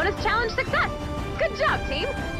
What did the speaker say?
bonus challenge success! Good job, team!